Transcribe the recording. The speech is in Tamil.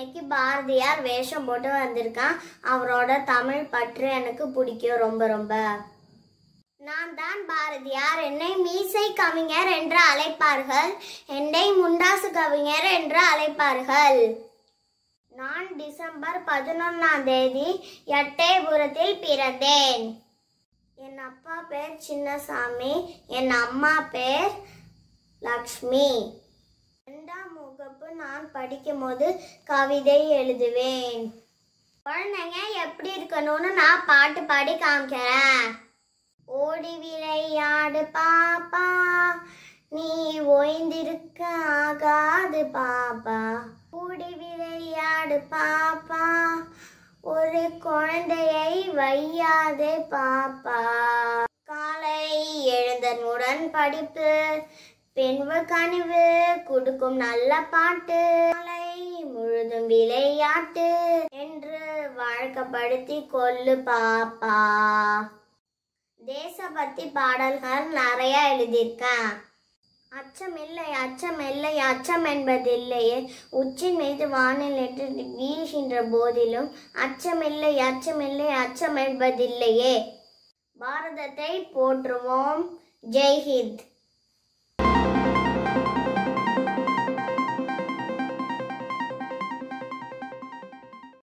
இன்னைக்கு பாரதியார் வேஷம் போட்டு வந்திருக்கான். அவரோட தமிழ் பற்று எனக்கு பிடிக்கும் ரொம்ப ரொம்ப. நான் தான் பாரதியார். என்னை மீசை கவிஞர் என்று அழைப்பார்கள். என்னை முண்டாசு கவிஞர் என்று அழைப்பார்கள். நான் டிசம்பர் பதினொன்னாம் தேதி எட்டயபுரத்தில் பிறந்தேன். என் அப்பா பேர் சின்னசாமி என் அம்மா பேர் லக்ஷ்மி. நான் படிக்கும்போது கவிதை எழுதுவேன். குழந்தைங்க எப்படி இருக்கணும்னு நான் பாட்டு பாடி காமிக்கிறேன். ஓடி விளையாடு பாப்பா. நீ ஓய்ந்திருக்க ஆகாது பாப்பா. ஓடி விளையாடு பாப்பா. ஒரு குழந்தையை வையாதே பாப்பா. காலை எழுந்தனுடன் படிப்பு. பெண்கள் கனிவு கொடுக்கும் நல்ல பாட்டு. மலை முழுதும் விளையாட்டு என்று வழக்கப்படுத்தி கொள்ளு பாப்பா. தேசபக்தி பாடல்கள் நிறைய எழுதியிருக்கேன். அச்சமில்லை அச்சமில்லை அச்சம் என்பதில்லையே. உச்சின் மீது வானில் என்று வீழ்கின்ற போதிலும் அச்சமில்லை அச்சமில்லை அச்சம் என்பதில்லையே. பாரதத்தை போற்றுவோம். ஜெய்ஹிந்த்.